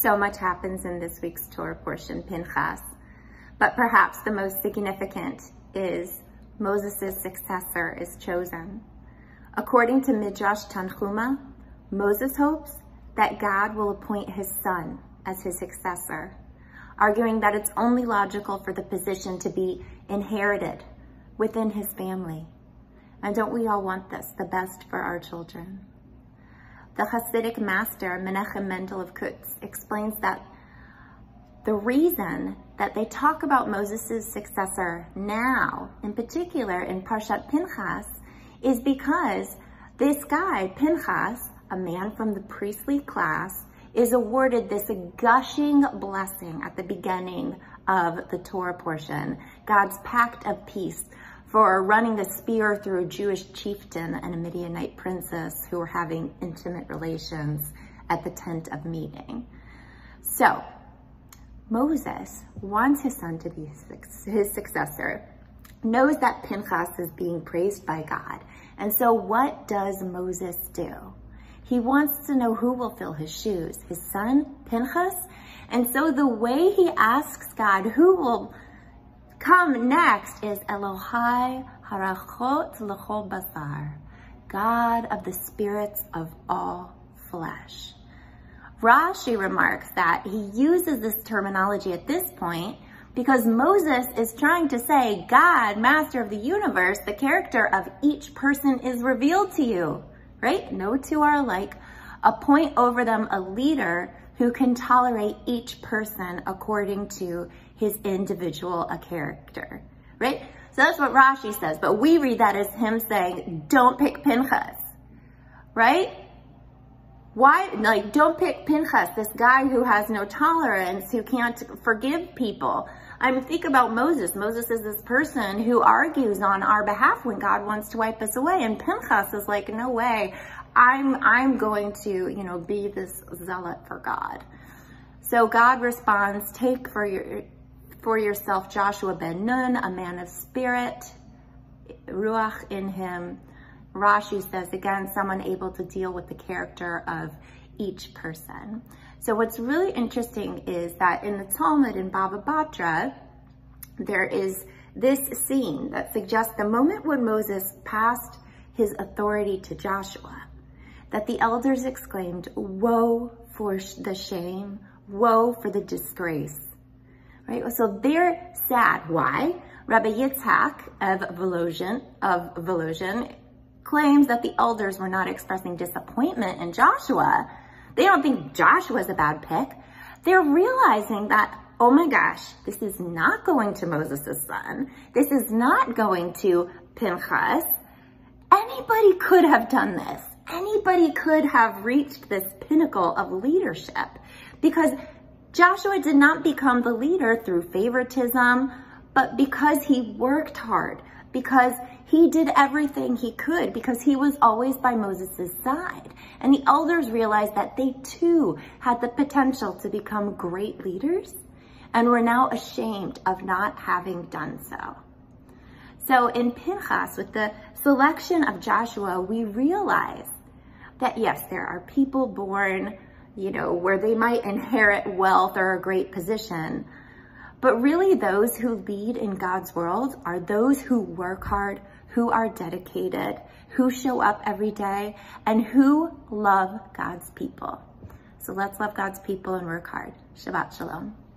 So much happens in this week's Torah portion, Pinchas. But perhaps the most significant is Moses' successor is chosen. According to Midrash Tanchuma, Moses hopes that God will appoint his son as his successor, arguing that it's only logical for the position to be inherited within his family. And don't we all want this, the best for our children? The Hasidic master, Menachem Mendel of Kotzk, explains that the reason that they talk about Moses' successor now, in particular in Parshat Pinchas, is because this guy, Pinchas, a man from the priestly class, is awarded this gushing blessing at the beginning of the Torah portion, God's pact of peace for running the spear through a Jewish chieftain and a Midianite princess who were having intimate relations at the tent of meeting. So Moses wants his son to be his successor, knows that Pinchas is being praised by God. And so what does Moses do? He wants to know who will fill his shoes, his son, Pinchas. And so the way he asks God who will come next is Elohai Harachot Lechol Basar, God of the spirits of all flesh. Rashi remarks that he uses this terminology at this point because Moses is trying to say, God, master of the universe, the character of each person is revealed to you right? No two are alike. Appoint over them a leader who can tolerate each person according to his individual character, right? So that's what Rashi says, but we read that as him saying, don't pick Pinchas, right? Why, like, don't pick Pinchas, this guy who has no tolerance, who can't forgive people. I mean, think about Moses. Moses is this person who argues on our behalf when God wants to wipe us away. And Pinchas is like, no way. I'm, I'm going to, you know, be this zealot for God. So God responds, take for your, for yourself Joshua ben Nun, a man of spirit, ruach in him. Rashi says, again, someone able to deal with the character of each person. So what's really interesting is that in the Talmud in Baba Batra, there is this scene that suggests the moment when Moses passed his authority to Joshua, that the elders exclaimed, woe for the shame, woe for the disgrace, right? So they're sad. Why? Rabbi Yitzhak of Volozhin, of Volozhin claims that the elders were not expressing disappointment in Joshua, they don't think Joshua's a bad pick. They're realizing that, oh my gosh, this is not going to Moses' son. This is not going to Pinchas. Anybody could have done this. Anybody could have reached this pinnacle of leadership because Joshua did not become the leader through favoritism, but because he worked hard, because he did everything he could because he was always by Moses' side. And the elders realized that they too had the potential to become great leaders and were now ashamed of not having done so. So in Pinchas, with the selection of Joshua, we realize that yes, there are people born, you know, where they might inherit wealth or a great position, but really those who lead in God's world are those who work hard, who are dedicated, who show up every day, and who love God's people. So let's love God's people and work hard. Shabbat Shalom.